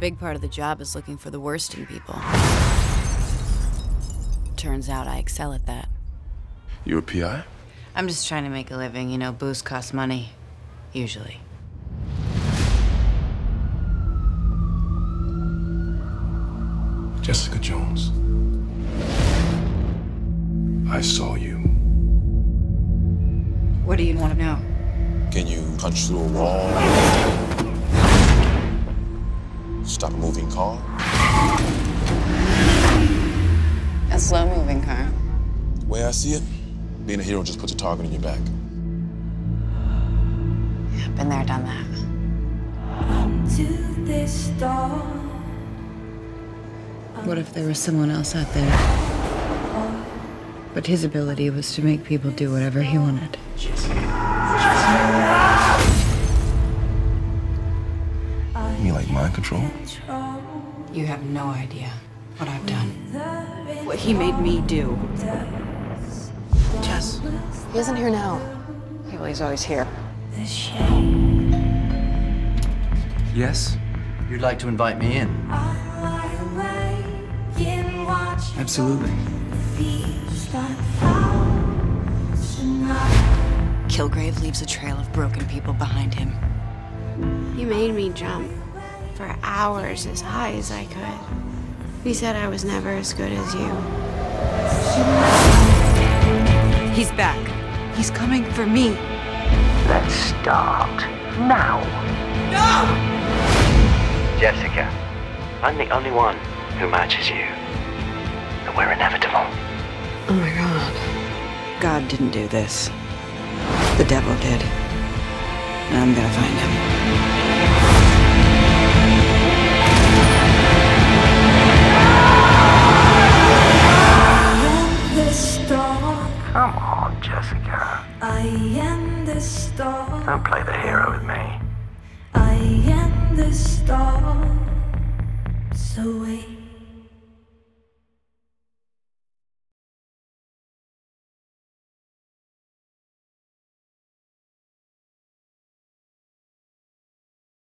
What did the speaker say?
big part of the job is looking for the worst in people. Turns out I excel at that. You a PI? I'm just trying to make a living. You know, booze costs money. Usually. Jessica Jones. I saw you. What do you want to know? Can you punch through a wall? Stop a moving car? A slow moving car. The way I see it, being a hero just puts a target on your back. Yeah, been there, done that. What if there was someone else out there? But his ability was to make people do whatever he wanted. Control? You have no idea what I've done. What he made me do. Jess. He isn't here now. Yeah, well, he's always here. Yes? You'd like to invite me in? Absolutely. Kilgrave leaves a trail of broken people behind him. You made me jump for hours as high as I could. He said I was never as good as you. He's back. He's coming for me. Let's start now. No! Jessica, I'm the only one who matches you. And we're inevitable. Oh my god. God didn't do this. The devil did. And I'm gonna find him. Come on, Jessica. I am the star. Don't play the hero with me. I am the star. So wait.